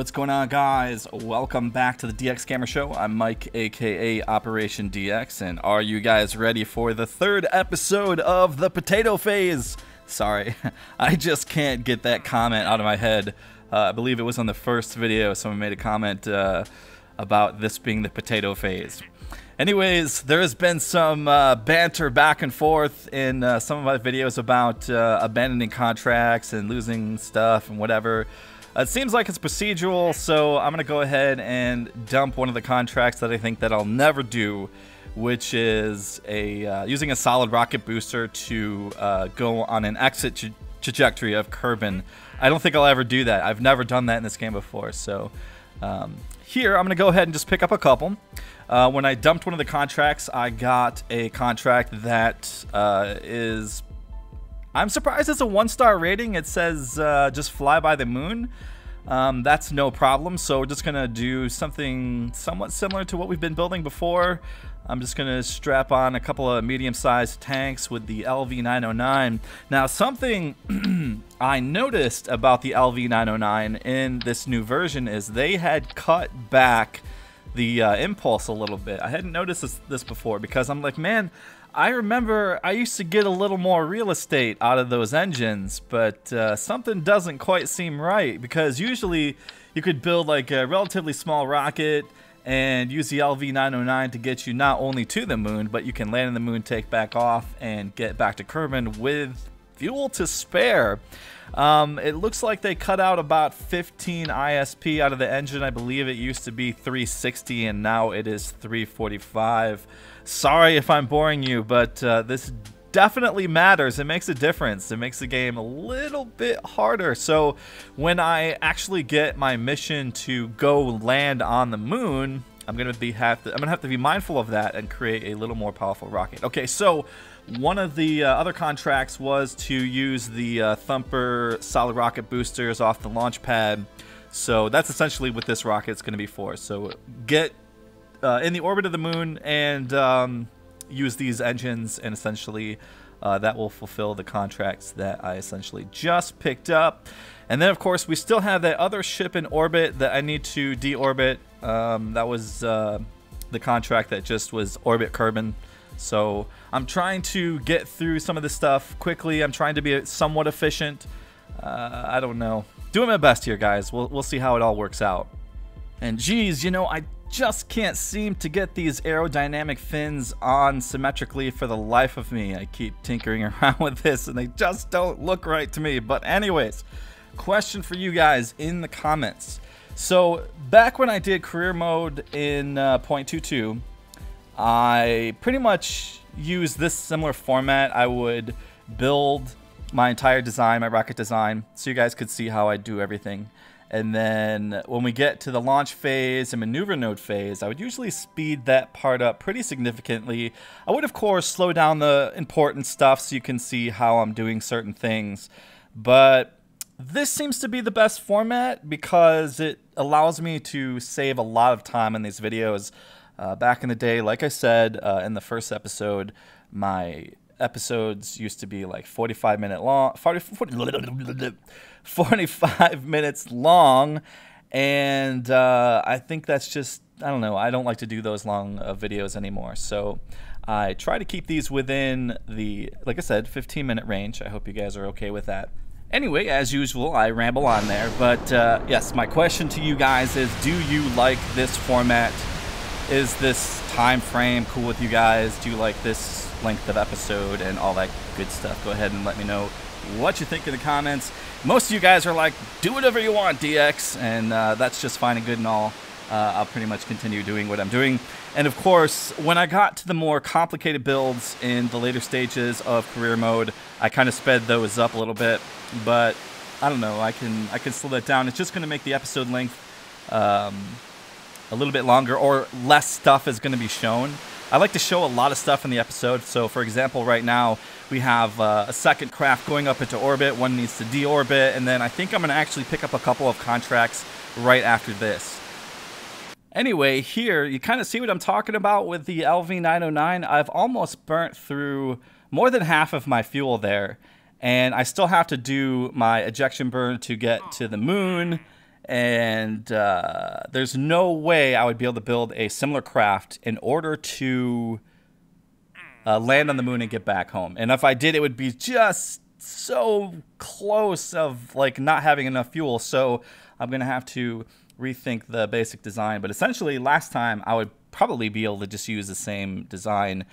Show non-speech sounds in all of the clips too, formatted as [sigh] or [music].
What's going on, guys? Welcome back to the DX Gamer Show. I'm Mike, aka Operation DX, and are you guys ready for the third episode of the potato phase? Sorry, [laughs] I just can't get that comment out of my head. Uh, I believe it was on the first video, someone made a comment uh, about this being the potato phase. Anyways, there has been some uh, banter back and forth in uh, some of my videos about uh, abandoning contracts and losing stuff and whatever. It seems like it's procedural, so I'm gonna go ahead and dump one of the contracts that I think that I'll never do, which is a uh, using a solid rocket booster to uh, go on an exit tra trajectory of Kerbin. I don't think I'll ever do that. I've never done that in this game before, so um, here I'm gonna go ahead and just pick up a couple. Uh, when I dumped one of the contracts, I got a contract that uh, is I'm surprised it's a one star rating. It says uh, just fly by the moon. Um, that's no problem. So we're just gonna do something somewhat similar to what we've been building before. I'm just gonna strap on a couple of medium-sized tanks with the LV909. Now, something [clears throat] I noticed about the LV909 in this new version is they had cut back the uh, impulse a little bit. I hadn't noticed this, this before because I'm like, man, I remember I used to get a little more real estate out of those engines, but uh, something doesn't quite seem right because usually you could build like a relatively small rocket and use the LV-909 to get you not only to the moon, but you can land in the moon, take back off, and get back to Kerbin with fuel to spare. Um, it looks like they cut out about 15 ISP out of the engine. I believe it used to be 360 and now it is 345. Sorry if I'm boring you, but uh, this definitely matters. It makes a difference. It makes the game a little bit harder. So when I actually get my mission to go land on the moon, I'm gonna be have to, I'm gonna have to be mindful of that and create a little more powerful rocket. Okay, so one of the uh, other contracts was to use the uh, Thumper solid rocket boosters off the launch pad. So that's essentially what this rocket's to be for. So get uh, in the orbit of the moon and um, use these engines, and essentially uh, that will fulfill the contracts that I essentially just picked up. And then, of course, we still have that other ship in orbit that I need to deorbit. Um, that was uh, the contract that just was orbit Kerbin. So I'm trying to get through some of this stuff quickly. I'm trying to be somewhat efficient. Uh, I don't know. Doing my best here, guys. We'll, we'll see how it all works out. And geez, you know, I just can't seem to get these aerodynamic fins on symmetrically for the life of me. I keep tinkering [laughs] around with this and they just don't look right to me. But anyways, question for you guys in the comments. So back when I did career mode in uh, 0.22, I pretty much used this similar format. I would build my entire design, my rocket design, so you guys could see how I do everything. And then when we get to the launch phase and maneuver node phase, I would usually speed that part up pretty significantly. I would, of course, slow down the important stuff so you can see how I'm doing certain things. But this seems to be the best format because it allows me to save a lot of time in these videos. Uh, back in the day, like I said uh, in the first episode, my episodes used to be like 45 minute long, 40, 40 [laughs] 45 minutes long, and uh, I think that's just I don't know. I don't like to do those long uh, videos anymore, so. I try to keep these within the, like I said, 15 minute range. I hope you guys are okay with that. Anyway, as usual, I ramble on there, but uh, yes, my question to you guys is do you like this format? Is this time frame cool with you guys? Do you like this length of episode and all that good stuff? Go ahead and let me know what you think in the comments. Most of you guys are like, do whatever you want, DX, and uh, that's just fine and good and all. Uh, I'll pretty much continue doing what I'm doing. And of course, when I got to the more complicated builds in the later stages of career mode, I kind of sped those up a little bit. But I don't know, I can I can slow that down. It's just going to make the episode length um, a little bit longer or less stuff is going to be shown. I like to show a lot of stuff in the episode. So, for example, right now we have uh, a second craft going up into orbit. One needs to deorbit, and then I think I'm going to actually pick up a couple of contracts right after this. Anyway, here you kind of see what I'm talking about with the LV909. I've almost burnt through more than half of my fuel there, and I still have to do my ejection burn to get to the moon and uh, there's no way I would be able to build a similar craft in order to uh, land on the moon and get back home. And if I did, it would be just so close of like not having enough fuel. So I'm gonna have to rethink the basic design. But essentially, last time I would probably be able to just use the same design.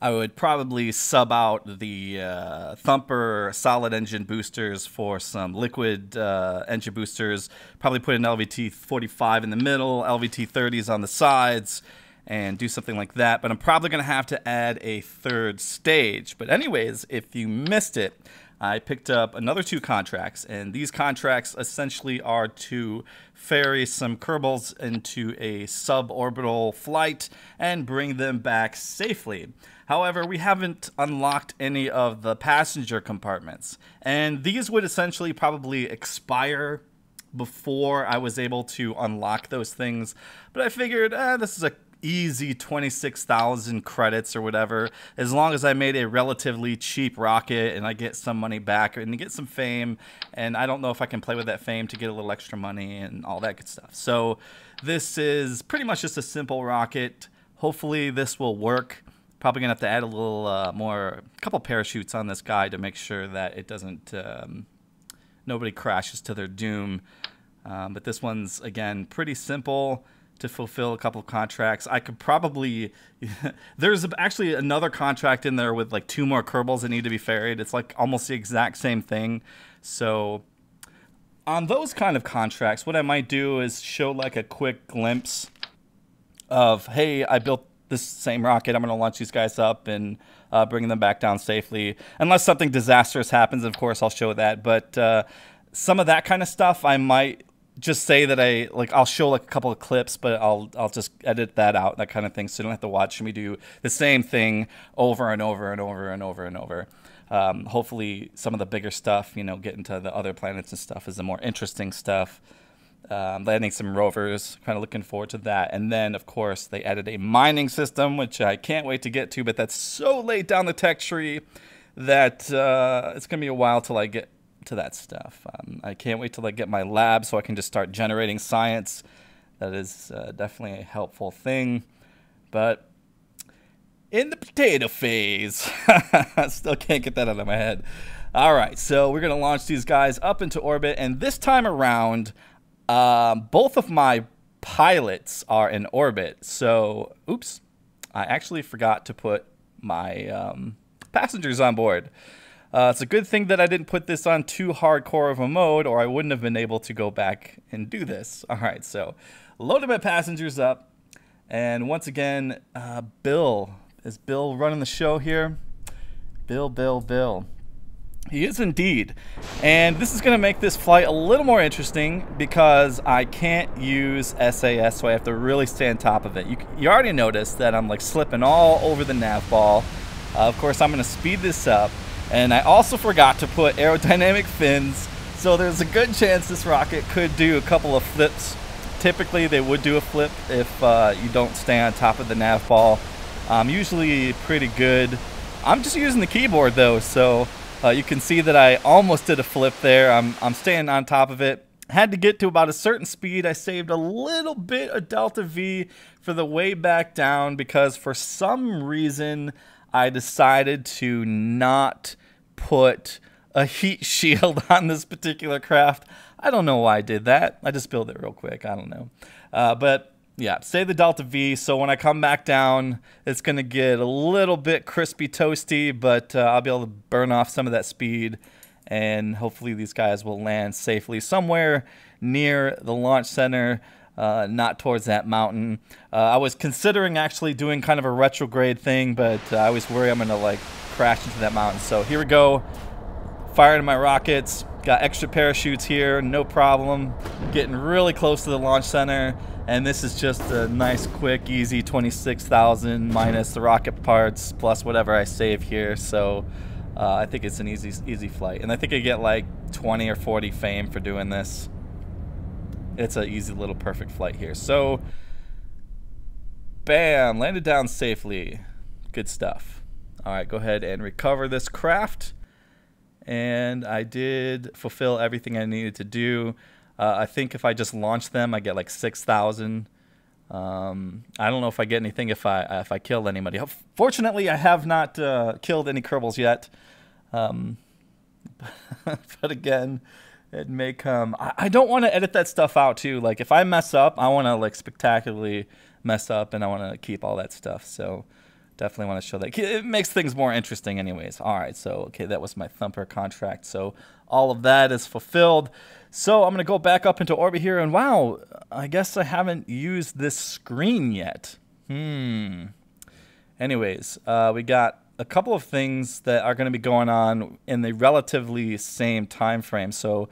I would probably sub out the uh, Thumper solid engine boosters for some liquid uh, engine boosters. Probably put an LVT 45 in the middle, LVT 30s on the sides, and do something like that. But I'm probably going to have to add a third stage. But, anyways, if you missed it, I picked up another two contracts, and these contracts essentially are to ferry some Kerbals into a suborbital flight and bring them back safely. However, we haven't unlocked any of the passenger compartments, and these would essentially probably expire before I was able to unlock those things. But I figured, eh, this is a easy 26,000 credits or whatever, as long as I made a relatively cheap rocket and I get some money back and get some fame. And I don't know if I can play with that fame to get a little extra money and all that good stuff. So this is pretty much just a simple rocket. Hopefully this will work. Probably gonna have to add a little uh, more, a couple parachutes on this guy to make sure that it doesn't, um, nobody crashes to their doom. Um, but this one's again pretty simple to fulfill a couple of contracts. I could probably [laughs] there's actually another contract in there with like two more Kerbals that need to be ferried. It's like almost the exact same thing. So on those kind of contracts, what I might do is show like a quick glimpse of hey, I built this same rocket. I'm going to launch these guys up and uh, bring them back down safely. Unless something disastrous happens, of course, I'll show that. But uh, some of that kind of stuff, I might just say that I like I'll show like a couple of clips, but I'll I'll just edit that out, that kind of thing, so you don't have to watch me do the same thing over and over and over and over and over. Um, hopefully, some of the bigger stuff, you know, get into the other planets and stuff, is the more interesting stuff. Um, landing some rovers, kind of looking forward to that. And then, of course, they added a mining system, which I can't wait to get to, but that's so late down the tech tree that uh, it's gonna be a while till I get to that stuff. Um, I can't wait till I get my lab so I can just start generating science. That is uh, definitely a helpful thing. But in the potato phase, I [laughs] still can't get that out of my head. All right, so we're going to launch these guys up into orbit. And this time around, um, both of my pilots are in orbit. So, oops, I actually forgot to put my um, passengers on board. Uh, it's a good thing that I didn't put this on too hardcore of a mode, or I wouldn't have been able to go back and do this. [laughs] All right, so loaded my passengers up, and once again, uh, Bill is Bill running the show here. Bill, Bill, Bill. He is indeed. And this is going to make this flight a little more interesting because I can't use SAS, so I have to really stay on top of it. You, you already noticed that I'm like slipping all over the nav ball. Uh, of course, I'm going to speed this up. And I also forgot to put aerodynamic fins, so there's a good chance this rocket could do a couple of flips. Typically, they would do a flip if uh, you don't stay on top of the nav ball. I'm usually pretty good. I'm just using the keyboard though, so uh, you can see that I almost did a flip there. I'm, I'm staying on top of it. Had to get to about a certain speed. I saved a little bit of delta V for the way back down because for some reason I decided to not put a heat [laughs] shield on this particular craft. I don't know why I did that. I just built it real quick. I don't know. Uh, but yeah, save the Delta V. So when I come back down, it's going to get a little bit crispy toasty, but uh, I'll be able to burn off some of that speed. And hopefully these guys will land safely somewhere near the launch center uh, not towards that mountain. Uh, I was considering actually doing kind of a retrograde thing, but uh, I always worry I'm going to like crash into that mountain. So here we go. Firing my rockets. Got extra parachutes here, no problem. Getting really close to the launch center. And this is just a nice, quick, easy 26,000 minus the rocket parts plus whatever I save here. So uh, I think it's an easy, easy flight. And I think I get like 20 or 40 fame for doing this it's an easy little perfect flight here. So, bam, landed down safely. Good stuff. All right, go ahead and recover this craft. And I did fulfill everything I needed to do. Uh, I think if I just launch them, I get like 6,000. Um, I don't know if I get anything if I if I kill anybody. Fortunately, I have not uh, killed any Kerbals yet. Um, [laughs] but again, it may come. I, I don't want to edit that stuff out too. Like if I mess up, I want to like spectacularly mess up, and I want to keep all that stuff. So definitely want to show that. It makes things more interesting, anyways. All right, so okay, that was my Thumper contract. So all of that is fulfilled. So I'm going to go back up into orbit here, and wow, I guess I haven't used this screen yet. Hmm. Anyways, uh, we got a couple of things that are going to be going on in the relatively same time frame. So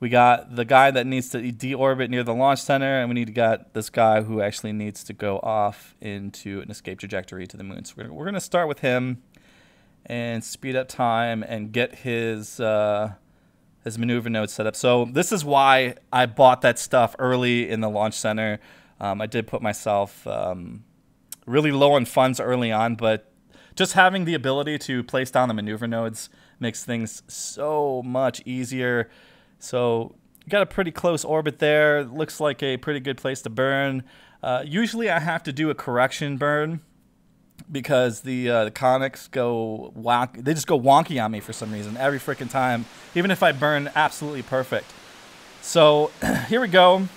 we got the guy that needs to deorbit near the launch center, and we need to get this guy who actually needs to go off into an escape trajectory to the moon. So we're, we're going to start with him and speed up time and get his uh, his maneuver node set up. So this is why I bought that stuff early in the launch center. Um, I did put myself um, really low on funds early on, but just having the ability to place down the maneuver nodes makes things so much easier. So got a pretty close orbit there. Looks like a pretty good place to burn. Uh, usually I have to do a correction burn because the uh, the conics go wonk. They just go wonky on me for some reason every freaking time, even if I burn absolutely perfect. So [clears throat] here we go,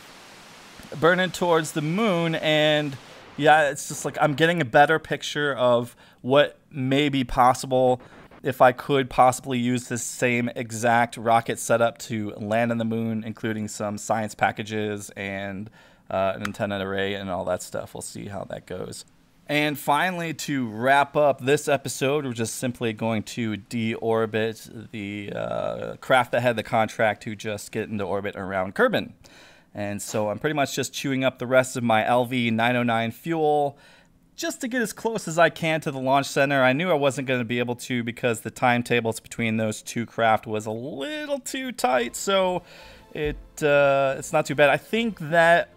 burning towards the moon, and yeah, it's just like I'm getting a better picture of what may be possible if I could possibly use this same exact rocket setup to land on the moon, including some science packages and uh, an antenna array and all that stuff. We'll see how that goes. And finally, to wrap up this episode, we're just simply going to deorbit the uh, craft that had the contract to just get into orbit around Kerbin. And so I'm pretty much just chewing up the rest of my LV 909 fuel just to get as close as I can to the launch center. I knew I wasn't going to be able to because the timetables between those two craft was a little too tight, so it uh, it's not too bad. I think that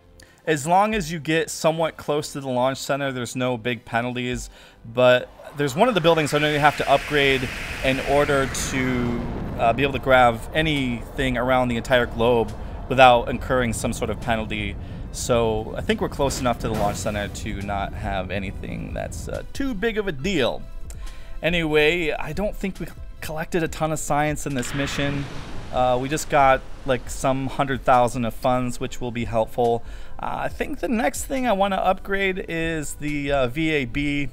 as long as you get somewhat close to the launch center, there's no big penalties. But there's one of the buildings I know you have to upgrade in order to uh, be able to grab anything around the entire globe without incurring some sort of penalty. So I think we're close enough to the launch center to not have anything that's uh, too big of a deal. Anyway, I don't think we collected a ton of science in this mission. Uh, we just got like some hundred thousand of funds, which will be helpful. Uh, I think the next thing I want to upgrade is the uh, VAB.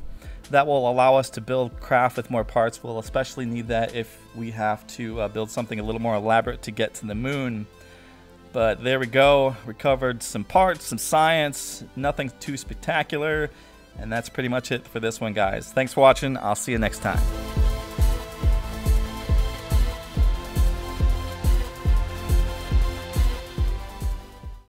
That will allow us to build craft with more parts. We'll especially need that if we have to uh, build something a little more elaborate to get to the moon. But there we go. We covered some parts, some science, nothing too spectacular. And that's pretty much it for this one, guys. Thanks for watching. I'll see you next time.